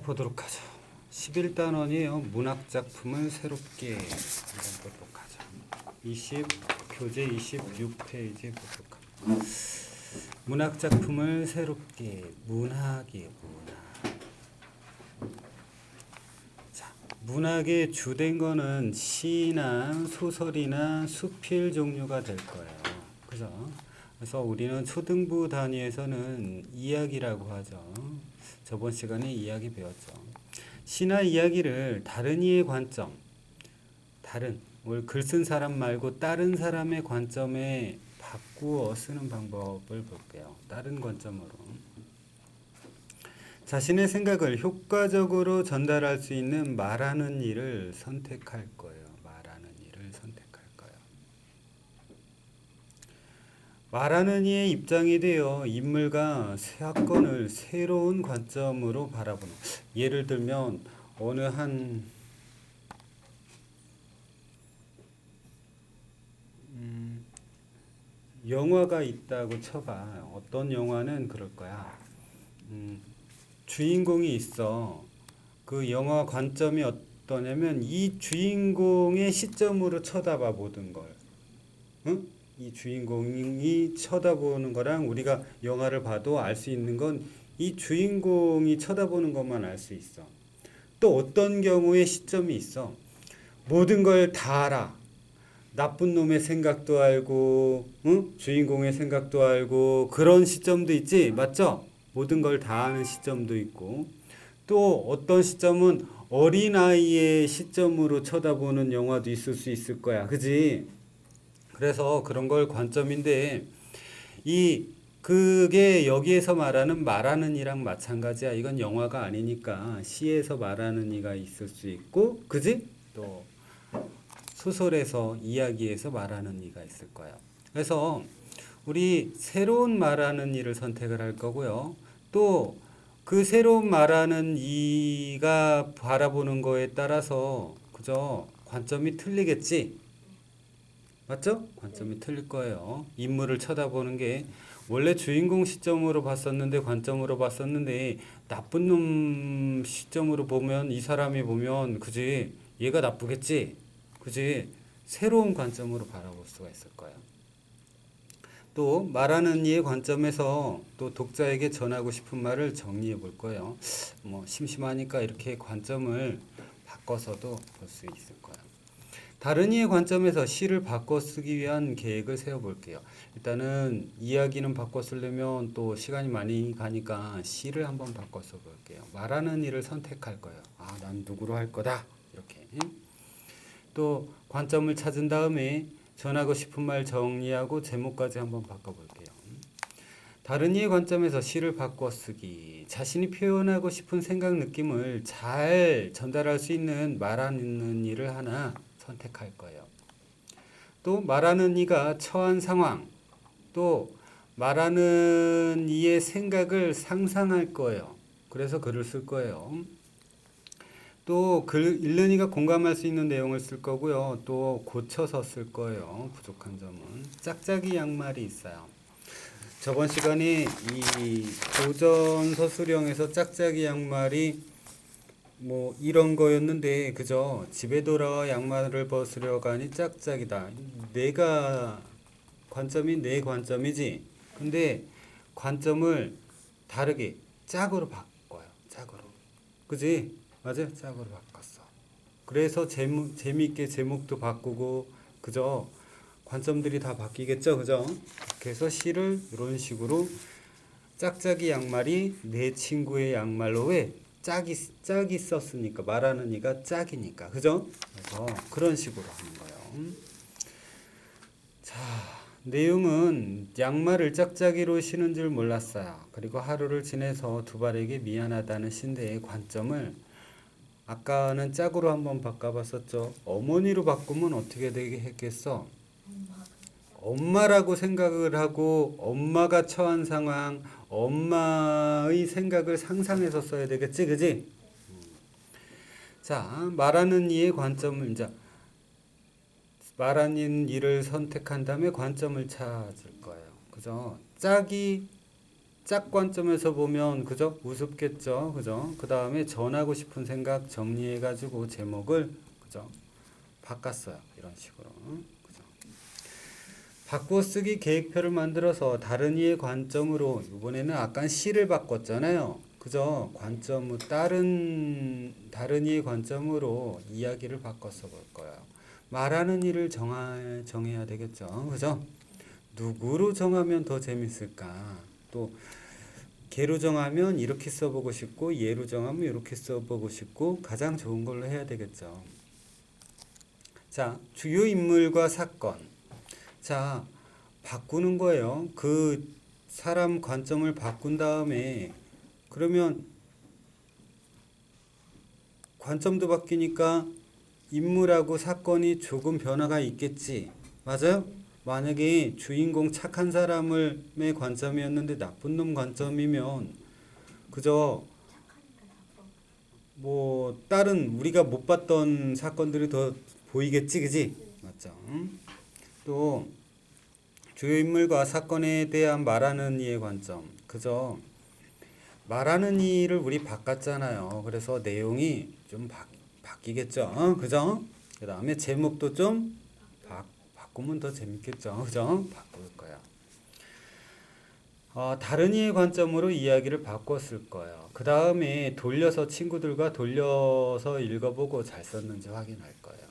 보도록 하죠. 11단원이에요. 문학작품을 새롭게 한번 보도록 하죠. 20, 교재 26페이지 보도록 합니다. 문학작품을 새롭게, 문학이에요, 문학. 자, 문학의 주된 거는 시나 소설이나 수필 종류가 될 거예요. 그죠? 그래서 우리는 초등부 단위에서는 이야기라고 하죠. 저번 시간에 이야기 배웠죠. 시나 이야기를 다른 이의 관점, 다른 글 쓴 사람 말고 다른 사람의 관점에 바꾸어 쓰는 방법을 볼게요. 다른 관점으로. 자신의 생각을 효과적으로 전달할 수 있는 말하는 일을 선택할 거예요. 말하는 일을 선택할 거예요. 말하는 이의 입장이 되어 인물과 사건을 새로운 관점으로 바라보는. 예를 들면 어느 한 음, 영화가 있다고 쳐봐. 어떤 영화는 그럴 거야. 음, 주인공이 있어. 그 영화 관점이 어떠냐면 이 주인공의 시점으로 쳐다봐 모든 걸. 응? 이 주인공이 쳐다보는 거랑 우리가 영화를 봐도 알 수 있는 건 이 주인공이 쳐다보는 것만 알 수 있어. 또 어떤 경우에 시점이 있어. 모든 걸 다 알아. 나쁜 놈의 생각도 알고, 응? 주인공의 생각도 알고, 그런 시점도 있지. 맞죠? 모든 걸 다 아는 시점도 있고. 또 어떤 시점은 어린아이의 시점으로 쳐다보는 영화도 있을 수 있을 거야. 그지? 그래서 그런 걸 관점인데, 이, 그게 여기에서 말하는 말하는 이랑 마찬가지야. 이건 영화가 아니니까 시에서 말하는 이가 있을 수 있고, 그지? 또 소설에서 이야기에서 말하는 이가 있을 거예요. 그래서 우리 새로운 말하는 이를 선택을 할 거고요. 또 그 새로운 말하는 이가 바라보는 거에 따라서 그죠? 관점이 틀리겠지. 맞죠? 관점이 틀릴 거예요. 인물을 쳐다보는 게 원래 주인공 시점으로 봤었는데 관점으로 봤었는데 나쁜 놈 시점으로 보면 이 사람이 보면 그지 얘가 나쁘겠지 그지 새로운 관점으로 바라볼 수가 있을 거예요. 또 말하는 이의 관점에서 또 독자에게 전하고 싶은 말을 정리해 볼 거예요. 뭐 심심하니까 이렇게 관점을 바꿔서도 볼 수 있을 거예요. 다른 이의 관점에서 시를 바꿔 쓰기 위한 계획을 세워 볼게요. 일단은 이야기는 바꿔 쓰려면 또 시간이 많이 가니까 시를 한번 바꿔 써 볼게요. 말하는 일을 선택할 거예요. 아, 난 누구로 할 거다. 이렇게. 또 관점을 찾은 다음에 전하고 싶은 말 정리하고 제목까지 한번 바꿔볼게요. 다른 이의 관점에서 시를 바꿔 쓰기. 자신이 표현하고 싶은 생각, 느낌을 잘 전달할 수 있는 말하는 일을 하나 선택할 거예요. 또 말하는 이가 처한 상황, 또 말하는 이의 생각을 상상할 거예요. 그래서 글을 쓸 거예요. 또 글 읽는 이가 공감할 수 있는 내용을 쓸 거고요. 또 고쳐서 쓸 거예요. 부족한 점은 짝짝이 양말이 있어요. 저번 시간에 이 고전 서술형에서 짝짝이 양말이 뭐 이런 거였는데 그죠? 집에 돌아와 양말을 벗으려 가니 짝짝이다. 내가 관점이 내 관점이지. 근데 관점을 다르게 짝으로 바꿔요. 짝으로. 그지? 맞아요. 짝으로 바꿨어. 그래서 재무, 재미있게 제목도 바꾸고 그죠? 관점들이 다 바뀌겠죠. 그죠? 그래서 시를 이런 식으로 짝짝이 양말이 내 친구의 양말로 왜 짝이 짝이 썼으니까 말하는 이가 짝이니까 그죠? 그래서 그런 식으로 하는 거예요. 자 내용은 양말을 짝짝이로 신은 줄 몰랐어요. 그리고 하루를 지내서 두 발에게 미안하다는 신대의 관점을 아까는 짝으로 한번 바꿔봤었죠. 어머니로 바꾸면 어떻게 되겠어? 엄마라고 생각을 하고 엄마가 처한 상황, 엄마의 생각을 상상해서 써야 되겠지, 그지? 자, 말하는 이의 관점을 이제 말하는 일을 선택한 다음에 관점을 찾을 거예요. 그죠? 짝이 짝 관점에서 보면 그죠? 우습겠죠. 그죠? 그 다음에 전하고 싶은 생각 정리해가지고 제목을 그죠? 바꿨어요. 이런 식으로. 그죠? 바꾸어 쓰기 계획표를 만들어서 다른 이의 관점으로 이번에는 아까 시를 바꿨잖아요. 그죠? 관점 다른 다른 이의 관점으로 이야기를 바꿔서 볼 거예요. 말하는 일을 정하, 정해야 되겠죠. 그죠? 누구로 정하면 더 재밌을까? 또 개로 정하면 이렇게 써보고 싶고 예로 정하면 이렇게 써보고 싶고 가장 좋은 걸로 해야 되겠죠. 자, 주요 인물과 사건. 자, 바꾸는 거예요. 그 사람 관점을 바꾼 다음에 그러면 관점도 바뀌니까 인물하고 사건이 조금 변화가 있겠지. 맞아요? 만약에 주인공 착한 사람의 관점이었는데 나쁜 놈 관점이면 그저 뭐 다른 우리가 못 봤던 사건들이 더 보이겠지, 그지? 맞죠? 또 주요 인물과 사건에 대한 말하는 이의 관점, 그저 말하는 이를 우리 바꿨잖아요. 그래서 내용이 좀 바, 바뀌겠죠, 그죠? 그 다음에 제목도 좀 바, 바꾸면 더 재밌겠죠, 그죠? 바꿀 거야. 어, 다른 이의 관점으로 이야기를 바꿨을 거예요. 그 다음에 돌려서 친구들과 돌려서 읽어보고 잘 썼는지 확인할 거예요.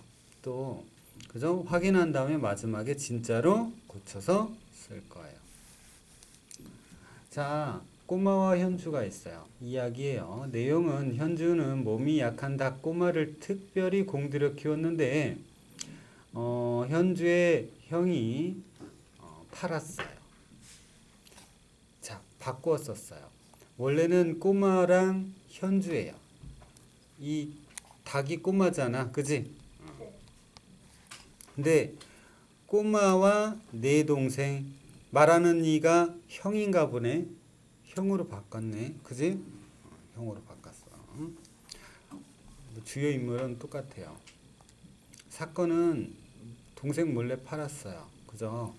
또 그죠? 확인한 다음에 마지막에 진짜로 고쳐서 쓸 거예요. 자, 꼬마와 현주가 있어요. 이야기예요. 내용은 현주는 몸이 약한 닭 꼬마를 특별히 공들여 키웠는데 어, 현주의 형이 어, 팔았어요. 자, 바꾸어 썼어요. 원래는 꼬마랑 현주예요. 이 닭이 꼬마잖아. 그지? 근데 꼬마와 내 동생 말하는 이가 형인가 보네. 형으로 바꿨네. 그지? 어, 형으로 바꿨어. 주요 인물은 똑같아요. 사건은 동생 몰래 팔았어요. 그죠?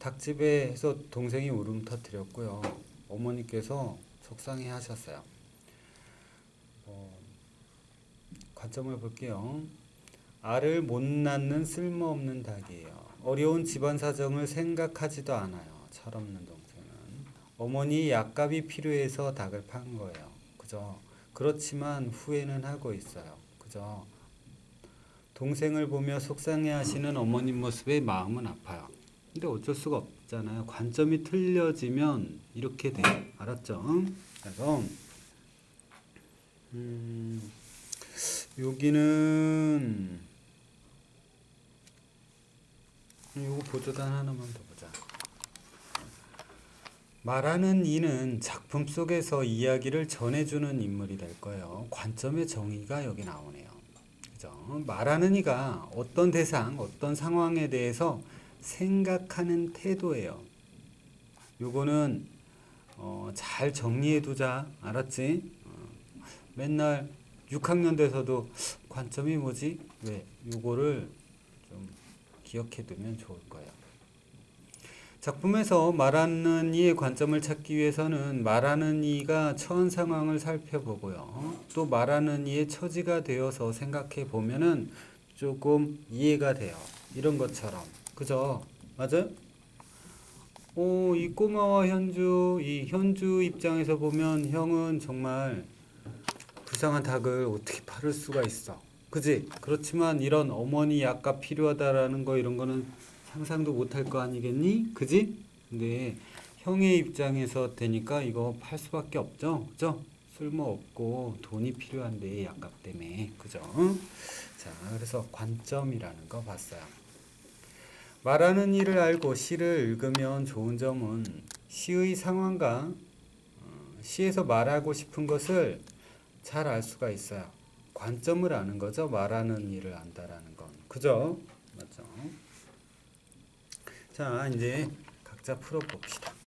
닭집에서 동생이 울음 터뜨렸고요. 어머니께서 속상해 하셨어요. 어, 관점을 볼게요. 알을 못 낳는 쓸모없는 닭이에요. 어려운 집안 사정을 생각하지도 않아요. 철없는 동생은. 어머니 약값이 필요해서 닭을 판 거예요. 그죠? 그렇지만 후회는 하고 있어요. 그죠? 동생을 보며 속상해 하시는 어머님 모습에 마음은 아파요. 근데 어쩔 수가 없잖아요. 관점이 틀려지면 이렇게 돼. 알았죠? 그래서 음, 여기는 요거 보조단 하나만 더 보자. 말하는 이는 작품 속에서 이야기를 전해주는 인물이 될 거예요. 관점의 정의가 여기 나오네요. 그죠? 말하는 이가 어떤 대상, 어떤 상황에 대해서 생각하는 태도예요. 요거는 어, 잘 정리해두자. 알았지? 어, 맨날 6학년 돼서도 관점이 뭐지? 왜? 요거를 좀 기억해 두면 좋을 거예요. 작품에서 말하는 이의 관점을 찾기 위해서는 말하는 이가 처한 상황을 살펴보고요. 또 말하는 이의 처지가 되어서 생각해 보면은 조금 이해가 돼요. 이런 것처럼. 그죠? 맞아요? 오, 이 꼬마와 현주, 이 현주 입장에서 보면 형은 정말 불쌍한 닭을 어떻게 팔을 수가 있어. 그지? 그렇지만 이런 어머니 약값 필요하다라는 거 이런 거는 상상도 못할 거 아니겠니? 그지? 근데 형의 입장에서 되니까 이거 팔 수밖에 없죠. 그죠? 쓸모없고 돈이 필요한데 약값 때문에. 그죠? 자, 그래서 관점이라는 거 봤어요. 말하는 일을 알고 시를 읽으면 좋은 점은 시의 상황과 어, 시에서 말하고 싶은 것을 잘 알 수가 있어요. 관점을 아는 거죠. 말하는 일을 안다라는 건. 그죠? 맞죠? 자, 이제 각자 풀어봅시다.